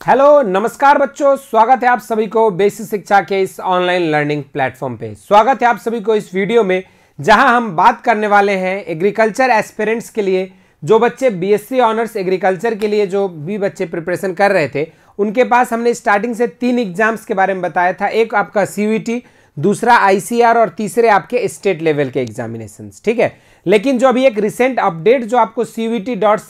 Hello, नमस्कार बच्चों, स्वागत है आप सभी को बेसिक शिक्षा के इस ऑनलाइन लर्निंग प्लेटफॉर्म पे। स्वागत है आप सभी को इस वीडियो में, जहाँ हम बात करने वाले हैं एग्रीकल्चर एस्पिरेंट्स के लिए, जो बच्चे बीएससी ऑनर्स एग्रीकल्चर के लिए जो भी बच्चे प्रिपरेशन कर रहे थे, उनके पास हमने स्टार्टिंग से तीन एग्ज़ाम्स के बारे में बताया था, एक आपका सी दूसरा आईसीआर और तीसरे आपके स्टेट लेवल के एग्जामिनेशन ठीक है? लेकिन जो अभी एक रिसेंट अपडेट जो आपको सी डॉट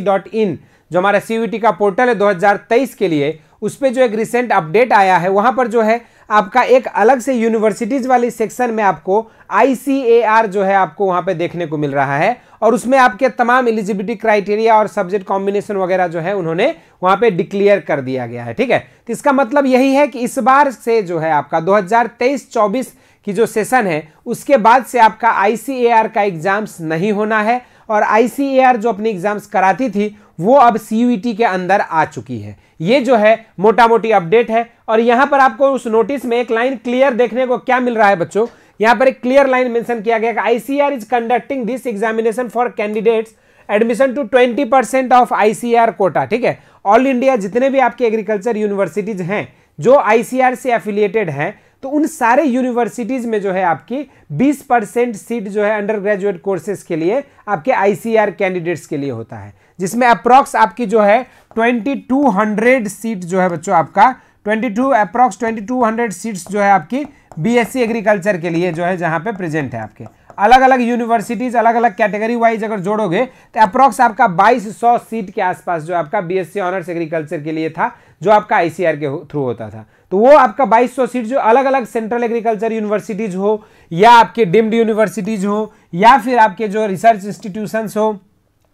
डॉट इन जो हमारा सी का पोर्टल है 2023 के लिए, उस पर जो एक रिसेंट अपडेट आया है, वहाँ पर जो है आपका एक अलग से यूनिवर्सिटीज वाली सेक्शन में आपको आईसीएआर जो है आपको वहाँ पे देखने को मिल रहा है और उसमें आपके तमाम एलिजिबिलिटी क्राइटेरिया और सब्जेक्ट कॉम्बिनेशन वगैरह जो है उन्होंने वहाँ पे डिक्लेयर कर दिया गया है, ठीक है? तो इसका मतलब यही है कि इस बार से जो है आपका 2023-24 की जो सेशन है, उसके बाद से आपका आईसीएआर का एग्ज़ाम्स नहीं होना है और आईसीएआर जो अपनी एग्ज़ाम्स कराती थी वो अब सी के अंदर आ चुकी है। ये जो है मोटा मोटी अपडेट है और यहाँ पर आपको उस नोटिस में एक लाइन क्लियर देखने को क्या मिल रहा है बच्चों? यहाँ पर एक क्लियर लाइन मेंशन किया गया ICR is conducting this examination for candidates admission to 20 percent of ICR quota ठीक है? ऑल इंडिया जितने भी आपके एग्रीकल्चर यूनिवर्सिटीज हैं, जो आईसीआर से एफिलिएटेड हैं तो उन सारे यूनिवर्सिटीज में जो है आपकी 20 परसेंट सीट जो है अंडर ग्रेजुएट कोर्सेज के लिए, आपके आईसीआर कैंडिडेट्स के लिए होता है। जिसमें अप्रॉक्स आपकी जो है 2200 सीट जो है बच्चों आपका 22 अप्रॉक्स 2200 सीट्स जो है आपकी बीएससी एग्रीकल्चर के लिए जो है जहाँ पे प्रेजेंट है आपके। अलग अलग यूनिवर्सिटीज अलग अलग कैटेगरी वाइज अगर जोड़ोगे तो अप्रॉक्स आपका 2200 सीट के आसपास जो आपका बीएससी ऑनर्स एग्रीकल्चर के लिए था, जो आपका आईसीआर के थ्रू होता था। तो वो आपका 2200 सीट जो अलग अलग सेंट्रल एग्रीकल्चर यूनिवर्सिटीज हो, या आपके डिम्ड यूनिवर्सिटीज हो, या फिर आपके जो रिसर्च इंस्टीट्यूशंस हो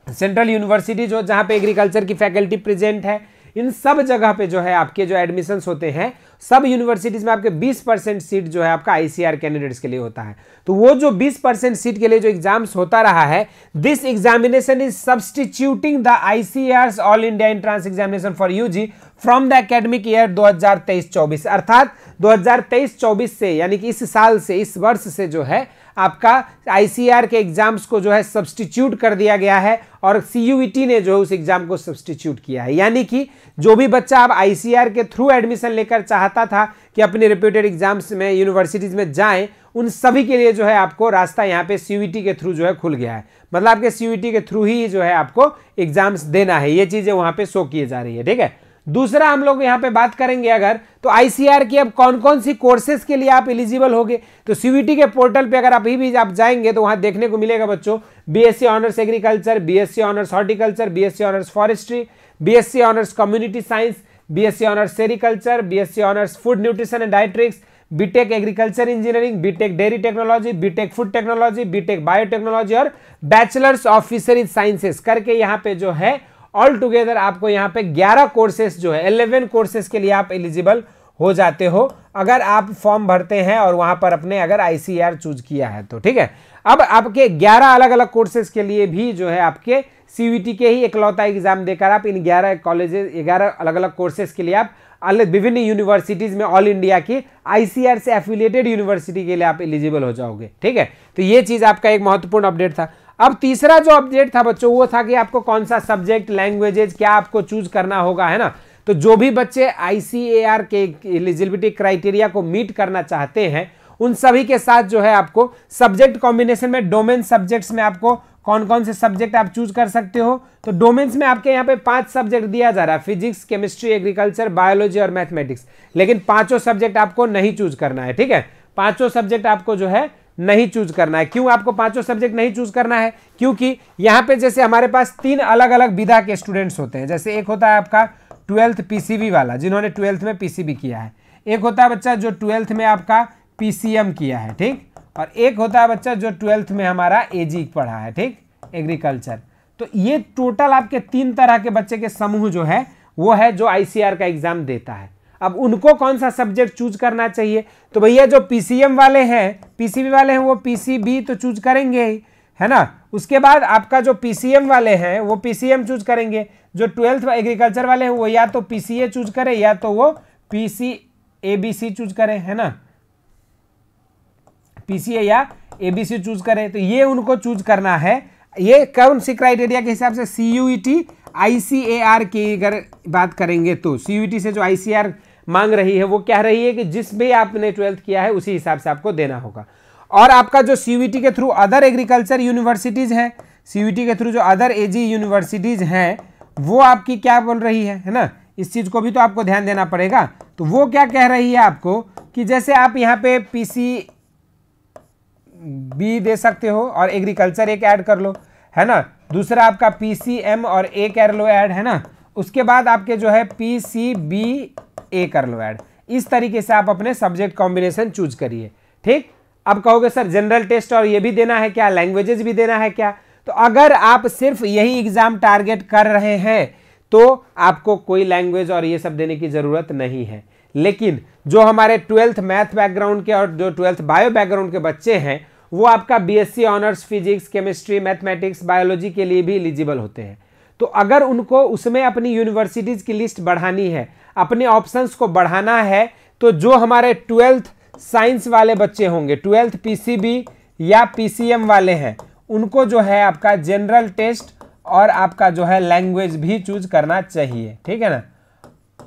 सेंट्रल यूनिवर्सिटीज हो, जहाँ पे एग्रीकल्चर की फैकल्टी प्रेजेंट है, इन सब जगह पे जो है आपके जो एडमिशन्स होते हैं सब यूनिवर्सिटीज में आपके 20 परसेंट सीट जो है आपका आईसीआर कैंडिडेट्स के लिए होता है। तो वो जो 20 परसेंट सीट के लिए जो एग्ज़ाम्स होता रहा है this examination is substituting the ICR all India entrance examination for UG from the academic year 2023-24 अर्थात 2023-24 से, यानी कि इस साल से, इस वर्ष से जो है आपका आईसीआर के एग्ज़ाम्स को जो है सब्सटीट्यूट कर दिया गया है और सीयूईटी ने जो है उस एग्ज़ाम को सब्सटीट्यूट किया है। यानी कि जो भी बच्चा अब आईसीआर के थ्रू एडमिशन लेकर चाहता था कि अपने रिप्यूटेड एग्ज़ाम्स में यूनिवर्सिटीज में जाएँ, उन सभी के लिए जो है आपको रास्ता यहाँ पे सीयूईटी के थ्रू जो है खुल गया है। मतलब आपके सीयूईटी के थ्रू ही जो है आपको एग्ज़ाम्स देना है। ये चीज़ें वहाँ पर शो किए जा रही है। ठीक है? दूसरा हम लोग यहाँ पे बात करेंगे अगर तो आईसीआर की अब कौन कौन सी कोर्सेज के लिए आप एलिजिबल होगे? तो सीवीटी के पोर्टल पे अगर अभी भी आप जाएँगे तो वहाँ देखने को मिलेगा बच्चों। BSc honours agriculture BSc honours horticulture BSc honours forestry BSc honours community science BSc honours sericulture BSc honours food nutrition and dietetics BTech agriculture engineering BTech dairy technology BTech food technology BTech biotechnology और bachelors of fisheries sciences करके यहाँ पे जो है all together आपको यहाँ पे 11 courses जो है 11 कोर्सेस के लिए आप एलिजिबल हो जाते हो। अगर आप फॉर्म भरते हैं और वहाँ पर अपने अगर आईसीआर चूज़ किया है तो ठीक है? अब आपके 11 अलग अलग कोर्सेज के लिए भी जो है आपके सीवीटी के ही इकलौता एग्ज़ाम देकर आप इन 11 कॉलेजेस 11 अलग अलग कोर्सेज के लिए आप अलग विभिन्न यूनिवर्सिटीज में ऑल इंडिया की आईसीआर से एफिलिएटेड यूनिवर्सिटी के लिए आप एलिजिबल हो जाओगे, ठीक है? तो ये चीज़ आपका एक महत्वपूर्ण अपडेट था। अब तीसरा जो अपडेट था बच्चों, वो था कि आपको कौन सा सब्जेक्ट लैंग्वेजेज क्या आपको चूज़ करना होगा, है ना? तो जो भी बच्चे आईसीएआर के एलिजिबिलिटी क्राइटेरिया को मीट करना चाहते हैं, उन सभी के साथ जो है आपको सब्जेक्ट कॉम्बिनेशन में डोमेन सब्जेक्ट्स में आपको कौन कौन से सब्जेक्ट आप चूज़ कर सकते हो? तो डोमेन्स में आपके यहाँ पे पाँच सब्जेक्ट दिया जा रहा है फिजिक्स केमिस्ट्री एग्रीकल्चर बायोलॉजी और मैथमेटिक्स लेकिन पाँचों सब्जेक्ट आपको नहीं चूज़ करना है, ठीक है? पाँचों सब्जेक्ट आपको जो है नहीं चूज़ करना है। क्यों आपको पाँचों सब्जेक्ट नहीं चूज़ करना है? क्योंकि यहाँ पे जैसे हमारे पास तीन अलग अलग विधा के स्टूडेंट्स होते हैं। जैसे एक होता है आपका ट्वेल्थ पीसीबी वाला, जिन्होंने ट्वेल्थ में पीसीबी किया है। एक होता है बच्चा जो ट्वेल्थ में आपका पीसीएम किया है, ठीक? और एक होता है बच्चा जो ट्वेल्थ में हमारा एजी पढ़ा है, ठीक? एग्रीकल्चर तो ये टोटल आपके तीन तरह के बच्चे के समूह जो है, वो है जो आईसीआर का एग्ज़ाम देता है। अब उनको कौन सा सब्जेक्ट चूज़ करना चाहिए? तो भैया जो पीसीएम वाले हैं पीसीबी वाले हैं, वो पीसीबी तो चूज़ करेंगे ही, है ना? उसके बाद आपका जो पीसीएम वाले हैं, वो पीसीएम चूज़ करेंगे। जो ट्वेल्थ एग्रीकल्चर वाले हैं, वो या तो पीसीए चूज़ करें, या तो वो पीसी एबीसी चूज़ करें, है ना? पीसीए या एबीसी चूज़ करें। तो ये उनको चूज़ करना है। ये कौन सी क्राइटेरिया के हिसाब से? C U T I C A R की अगर बात करेंगे तो सी यू टी से जो आई सी आर मांग रही है, वो कह रही है कि जिस भी आपने ट्वेल्थ किया है, उसी हिसाब से आपको देना होगा। और आपका जो सीयूटी के थ्रू अदर एग्रीकल्चर यूनिवर्सिटीज़ है सी के थ्रू जो अदर एजी यूनिवर्सिटीज़ हैं, वो आपकी क्या बोल रही है है ना? इस चीज़ को भी तो आपको ध्यान देना पड़ेगा। तो वो क्या कह रही है आपको कि जैसे आप यहाँ पे पीसी बी दे सकते हो और एग्रीकल्चर एक ऐड कर लो, है ना? दूसरा आपका पीसीएम और ए कर लो ऐड है ना? उसके बाद आपके जो है पीसीबी ए कर लो ऐड इस तरीके से आप अपने सब्जेक्ट कॉम्बिनेशन चूज़ करिए। ठीक? अब कहोगे, सर जनरल टेस्ट और ये भी देना है क्या? लैंग्वेजेस भी देना है क्या? तो अगर आप सिर्फ़ यही एग्ज़ाम टारगेट कर रहे हैं तो आपको कोई लैंग्वेज और ये सब देने की ज़रूरत नहीं है। लेकिन जो हमारे ट्वेल्थ मैथ बैकग्राउंड के और जो ट्वेल्थ बायो बैकग्राउंड के बच्चे हैं, वो आपका BSc honours physics chemistry mathematics biology के लिए भी एलिजिबल होते हैं। तो अगर उनको उसमें अपनी यूनिवर्सिटीज़ की लिस्ट बढ़ानी है, अपने ऑप्शंस को बढ़ाना है तो जो हमारे ट्वेल्थ साइंस वाले बच्चे होंगे ट्वेल्थ पीसीबी या पीसीएम वाले हैं, उनको जो है आपका जनरल टेस्ट और आपका जो है लैंग्वेज भी चूज़ करना चाहिए, ठीक है ना?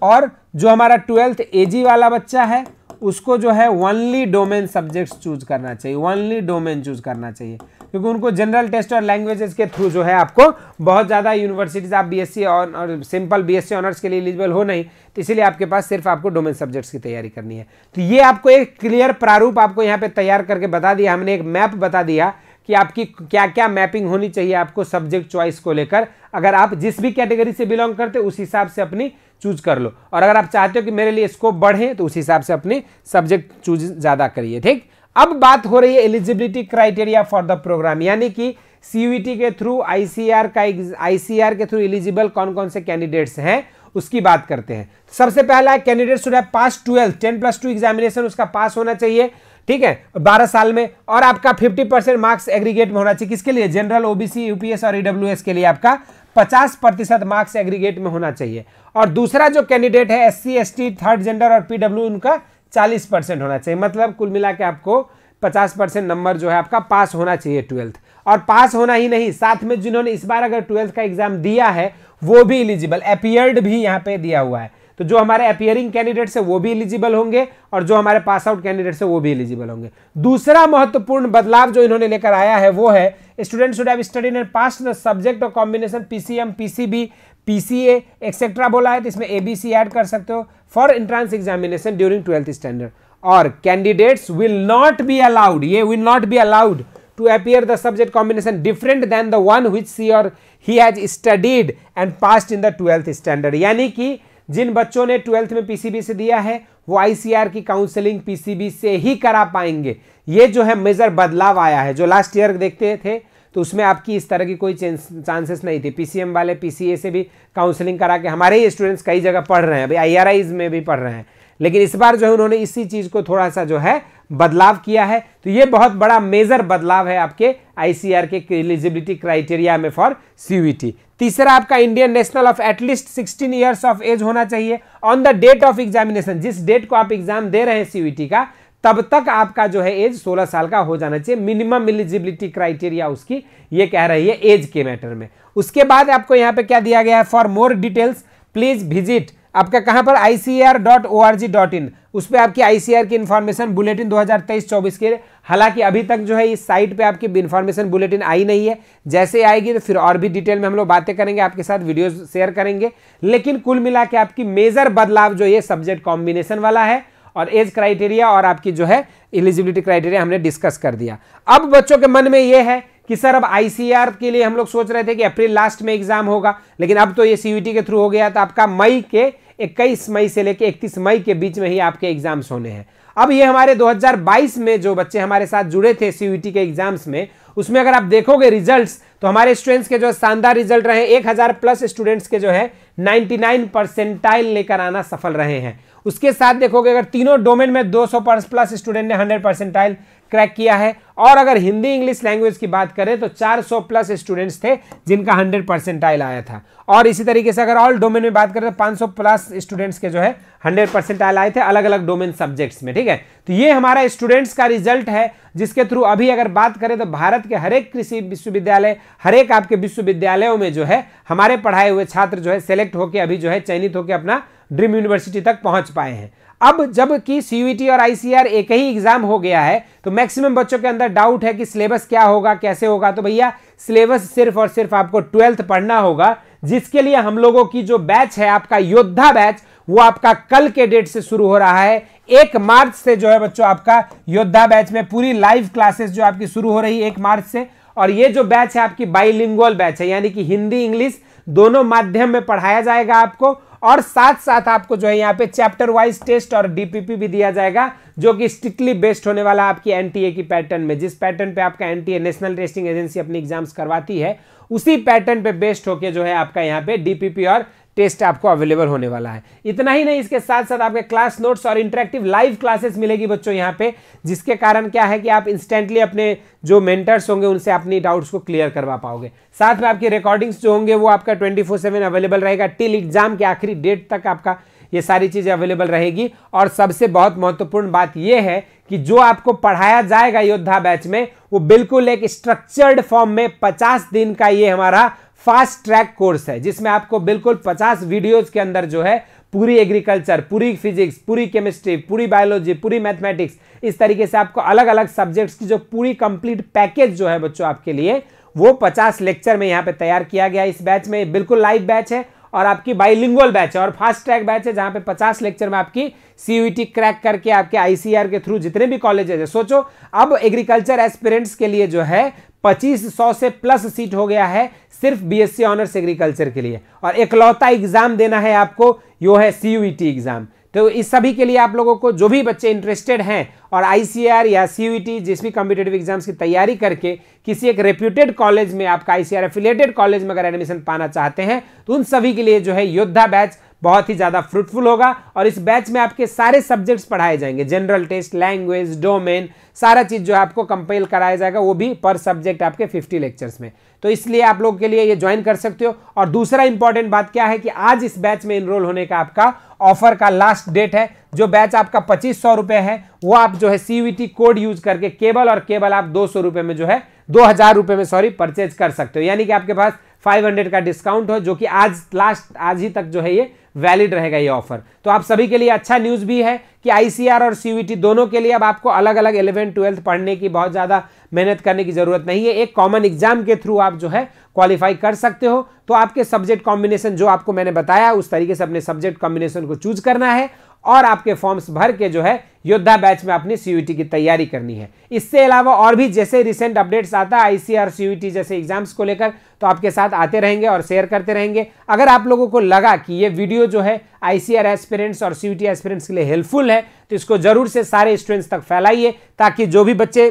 और जो हमारा ट्वेल्थ एजी वाला बच्चा है, उसको जो है वनली डोमेन सब्जेक्ट्स चूज़ करना चाहिए वनली डोमेन चूज़ करना चाहिए। क्योंकि उनको जनरल टेस्ट और लैंग्वेजेस के थ्रू जो है आपको बहुत ज़्यादा यूनिवर्सिटीज़ आप बीएससी और सिंपल बीएससी ऑनर्स के लिए एलिजिबल हो नहीं तो इसीलिए आपके पास सिर्फ़ आपको डोमेन सब्जेक्ट्स की तैयारी करनी है। तो ये आपको एक क्लियर प्रारूप आपको यहाँ पे तैयार करके बता दिया, हमने एक मैप बता दिया कि आपकी क्या क्या मैपिंग होनी चाहिए आपको सब्जेक्ट चॉइस को लेकर। अगर आप जिस भी कैटेगरी से बिलोंग करते उस हिसाब से अपनी चूज़ कर लो। और अगर आप चाहते हो कि मेरे लिए स्कोप बढ़े तो उस हिसाब से अपनी सब्जेक्ट चूज़ ज़्यादा करिए, ठीक? अब बात हो रही है eligibility criteria for the program यानी कि सीयूईटी के थ्रू आईसीआर का आईसीआर के थ्रू एलिजिबल कौन कौन से कैंडिडेट्स हैं, उसकी बात करते हैं। सबसे पहला candidate should have pass twelfth ten plus two examination उसका पास होना चाहिए, ठीक है? बारह साल में, और आपका फिफ्टी परसेंट मार्क्स एग्रीगेट में होना चाहिए। किसके लिए? जनरल ओबीसी यूपीएस और ईडब्ल्यूएस के लिए आपका पचास प्रतिशत मार्क्स एग्रीगेट में होना चाहिए। और दूसरा जो कैंडिडेट है एस सी थर्ड जेंडर और पीडब्ल्यू उनका चालीस परसेंट होना चाहिए। मतलब कुल मिला के आपको पचास परसेंट नंबर जो है आपका पास होना चाहिए ट्वेल्थ। और पास होना ही नहीं, साथ में जिन्होंने इस बार अगर ट्वेल्थ का एग्ज़ाम दिया है, वो भी एलिजिबल, अपियर्ड भी यहाँ पे दिया हुआ है। तो जो हमारे अपियरिंग कैंडिडेट्स है, वो भी एलिजिबल होंगे और जो हमारे पास आउट कैंडिडेट्स है, वो भी एलिजिबल होंगे। दूसरा महत्वपूर्ण बदलाव जो इन्होंने लेकर आया है, वो है student should have studied and pass the subject और combination PCM PCB PCA etcetera बोला है तो इसमें एबीसी ऐड कर सकते हो for entrance examination during twelfth standard और candidates will not be allowed ये will not be allowed to appear the subject combination different than the one which she or he has studied and passed in the twelfth standard यानी कि जिन बच्चों ने twelfth में PCB से दिया है, वो आईसीआर की काउंसलिंग पीसीबी से ही करा पाएँगे। ये जो है मेजर बदलाव आया है। जो लास्ट ईयर देखते थे तो उसमें आपकी इस तरह की कोई चांसेस नहीं थी। पीसीएम वाले पीसीए से भी काउंसलिंग करा के हमारे ही स्टूडेंट्स कई जगह पढ़ रहे हैं। अभी आई में भी पढ़ रहे हैं। लेकिन इस बार जो है उन्होंने इसी चीज़ को थोड़ा सा जो है बदलाव किया है। तो ये बहुत बड़ा मेजर बदलाव है आपके आईसीआर के एलिजिबिलिटी क्राइटेरिया में फॉर सीयूईटी तीसरा आपका Indian national of at least 16 years of age होना चाहिए। On the date of examination जिस डेट को आप एग्ज़ाम दे रहे हैं सीयूईटी का, तब तक आपका जो है एज 16 साल का हो जाना चाहिए। मिनिमम एलिजिबिलिटी क्राइटेरिया उसकी ये कह रही है एज के मैटर में। उसके बाद आपको यहाँ पे क्या दिया गया है? For more details please visit आपका कहाँ पर? ICR dot O R G dot in उस पर आपकी आईसीआर की इन्फॉर्मेशन बुलेटिन 2023-24 के हालाँकि अभी तक जो है इस साइट पे आपकी इन्फॉर्मेशन बुलेटिन आई नहीं है। जैसे आएगी तो फिर और भी डिटेल में हम लोग बातें करेंगे, आपके साथ वीडियो शेयर करेंगे। लेकिन कुल मिला के आपकी मेजर बदलाव जो ये सब्जेक्ट कॉम्बिनेशन वाला है और एज क्राइटेरिया और आपकी जो है एलिजिबिलिटी क्राइटेरिया हमने डिस्कस कर दिया। अब बच्चों के मन में ये है कि सर अब आईसीआर के लिए हम लोग सोच रहे थे कि अप्रैल लास्ट में एग्ज़ाम होगा, लेकिन अब तो ये सीयूटी के थ्रू हो गया तो आपका मई के 21 मई से लेकर 31 मई के बीच में ही आपके एग्ज़ाम्स होने हैं। अब ये हमारे 2022 में जो बच्चे हमारे साथ जुड़े थे सीयूटी के एग्ज़ाम्स में, उसमें अगर आप देखोगे रिजल्ट्स तो हमारे स्टूडेंट्स के जो शानदार रिज़ल्ट रहे 1000 प्लस स्टूडेंट्स के जो है 99 परसेंटाइल लेकर आना सफल रहे हैं। उसके साथ देखोगे अगर तीनों डोमेन में 200 प्लस स्टूडेंट ने 100 परसेंटाइल क्रैक किया है। और अगर हिंदी इंग्लिश लैंग्वेज की बात करें तो 400 प्लस स्टूडेंट्स थे जिनका 100 परसेंटाइल आया था। और इसी तरीके से अगर ऑल डोमेन में बात करें तो 500 प्लस स्टूडेंट्स के जो है 100 परसेंटाइल आए थे अलग अलग डोमेन सब्जेक्ट्स में, ठीक है? तो ये हमारा स्टूडेंट्स का रिज़ल्ट है, जिसके थ्रू अभी अगर बात करें तो भारत के हर एक कृषि विश्वविद्यालय हरेक आपके विश्वविद्यालयों में जो है हमारे पढ़ाए हुए छात्र जो है सेलेक्ट होकर अभी जो है चयनित होकर अपना ड्रीम यूनिवर्सिटी तक पहुँच पाए हैं। अब जब कि सीयूटी और आईसीआर एक ही एग्ज़ाम हो गया है तो मैक्सिमम बच्चों के अंदर डाउट है कि सिलेबस क्या होगा, कैसे होगा। तो भैया सिलेबस सिर्फ़ और सिर्फ़ आपको ट्वेल्थ पढ़ना होगा, जिसके लिए हम लोगों की जो बैच है, आपका योद्धा बैच वो आपका कल के डेट से शुरू हो रहा है। एक मार्च से जो है बच्चों, आपका योद्धा बैच में पूरी लाइव क्लासेस जो आपकी शुरू हो रही है एक मार्च से। और ये जो बैच है, आपकी बाईलिंगुअल बैच है, यानी कि हिंदी, इंग्लिश, दोनों माध्यम में पढ़ाया जाएगा आपको। और साथ साथ आपको जो है यहाँ पे चैप्टर वाइज टेस्ट और डीपीपी भी दिया जाएगा, जो कि स्ट्रिक्टली बेस्ड होने वाला आपकी एनटीए की पैटर्न में। जिस पैटर्न पे आपका एनटीए नेशनल टेस्टिंग एजेंसी अपनी एग्ज़ाम्स करवाती है, उसी पैटर्न पे बेस्ड होकर जो है आपका यहाँ पे डीपीपी और टेस्ट आपको अवेलेबल होने वाला है। इतना ही नहीं, इसके साथ साथ आपके क्लास नोट्स और इंटरेक्टिव लाइव क्लासेस मिलेगी बच्चों यहाँ पे, जिसके कारण क्या है कि आप इंस्टेंटली अपने जो मेंटर्स होंगे, उनसे अपनी डाउट्स को क्लियर करवा पाओगे। साथ में आपकी रिकॉर्डिंग्स जो होंगे, वो आपका ट्वेंटी फोर अवेलेबल रहेगा टिल एग्ज़ाम के आखिरी डेट तक आपका ये सारी चीज़ें अवेलेबल रहेगी। और सबसे बहुत महत्वपूर्ण बात यह है कि जो आपको पढ़ाया जाएगा योद्धा बैच में, वो बिल्कुल एक स्ट्रक्चर्ड फॉर्म में 50 दिन का ये हमारा फास्ट ट्रैक कोर्स है, जिसमें आपको बिल्कुल 50 वीडियोज़ के अंदर जो है पूरी एग्रीकल्चर, पूरी फिजिक्स, पूरी केमिस्ट्री, पूरी बायोलॉजी, पूरी मैथमेटिक्स, इस तरीके से आपको अलग अलग सब्जेक्ट्स की जो पूरी कंप्लीट पैकेज जो है बच्चों आपके लिए, वो 50 लेक्चर में यहाँ पे तैयार किया गया इस बैच में बिल्कुल लाइव बैच है और आपकी बाइलिंगुअल बैच है। और फास्ट ट्रैक बैच है जहाँ पे 50 लेक्चर में आपकी सीयूटी क्रैक करके आपके आईसीआर के थ्रू जितने भी कॉलेजेस है। सोचो, अब एग्रीकल्चर एस्पिरेंट्स के लिए जो है, पच्चीस सौ से प्लस सीट हो गया है सिर्फ़ बीएससी ऑनर्स एग्रीकल्चर के लिए। और एकलौता एग्ज़ाम देना है आपको, यो है सीयूटी एग्ज़ाम तो इस सभी के लिए आप लोगों को जो भी बच्चे इंटरेस्टेड हैं और आईसीआर या सीयूईटी जिस भी कॉम्पिटेटिव एग्ज़ाम्स की तैयारी करके किसी एक रेप्यूटेड कॉलेज में आपका आईसीआर एफिलेटेड कॉलेज में अगर एडमिशन पाना चाहते हैं तो उन सभी के लिए जो है योद्धा बैच बहुत ही ज़्यादा फ्रूटफुल होगा और इस बैच में आपके सारे सब्जेक्ट्स पढ़ाए जाएँगे। जनरल टेस्ट लैंग्वेज डोमेन सारा चीज़ जो आपको कंपेल कराया जाएगा, वो भी पर सब्जेक्ट आपके 50 लेक्चर्स में। तो इसलिए आप लोग के लिए ये ज्वाइन कर सकते हो। और दूसरा इंपॉर्टेंट बात क्या है कि आज इस बैच में इनरोल होने का आपका ऑफ़र का लास्ट डेट है, जो बैच आपका पच्चीस सौ रुपए है, वो आप जो है सीवीटी कोड यूज़ करके केबल और केबल आप दो सौ रुपए में जो है, दो हज़ार रुपए में सॉरी परचेज कर सकते हो। यानी कि आपके पास 500 का डिस्काउंट हो, जो कि आज लास्ट आज ही तक जो है ये वैलिड रहेगा ये ऑफ़र तो आप सभी के लिए अच्छा न्यूज़ भी है कि आईसीआर और सीयूटी दोनों के लिए अब आपको अलग अलग इलेवेंथ ट्वेल्थ पढ़ने की बहुत ज़्यादा मेहनत करने की ज़रूरत नहीं है। एक कॉमन एग्ज़ाम के थ्रू आप जो है क्वालिफाई कर सकते हो। तो आपके सब्जेक्ट कॉम्बिनेशन जो आपको मैंने बताया, उस तरीके से अपने सब्जेक्ट कॉम्बिनेशन को चूज़ करना है और आपके फॉर्म्स भर के जो है योद्धा बैच में अपनी सीयूटी की तैयारी करनी है। इससे अलावा और भी जैसे रिसेंट अपडेट्स आता है आईसीआर सीयूटी जैसे एग्ज़ाम्स को लेकर तो आपके साथ आते रहेंगे और शेयर करते रहेंगे। अगर आप लोगों को लगा कि ये वीडियो जो है आईसीआर एस्पिरेंट्स और सीयूटी एस्पिरेंट्स के लिए हेल्पफुल है तो इसको ज़रूर से सारे स्टूडेंट्स तक फैलाइए, ताकि जो भी बच्चे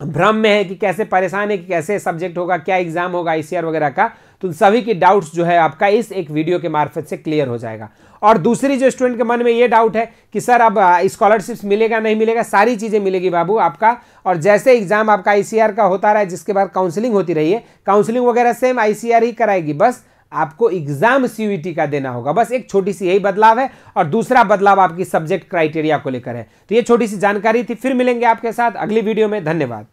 भ्रम में है कि कैसे परेशान है, कि कैसे सब्जेक्ट होगा, क्या एग्ज़ाम होगा आईसीआर वगैरह का तो सभी की डाउट्स जो है आपका इस एक वीडियो के मार्फत से क्लियर हो जाएगा। और दूसरी जो स्टूडेंट के मन में ये डाउट है कि सर अब स्कॉलरशिप्स मिलेगा, नहीं मिलेगा, सारी चीज़ें मिलेगी बाबू आपका। और जैसे एग्ज़ाम आपका आईसीआर का होता रहा है, जिसके बाद काउंसलिंग होती रही है काउंसलिंग वगैरह सेम आईसीआर ही कराएगी, बस। आपको एग्ज़ाम सीयूटी का देना होगा। बस एक छोटी सी यही बदलाव है और दूसरा बदलाव आपकी सब्जेक्ट क्राइटेरिया को लेकर है। तो ये छोटी सी जानकारी थी, फिर मिलेंगे आपके साथ अगली वीडियो में। धन्यवाद।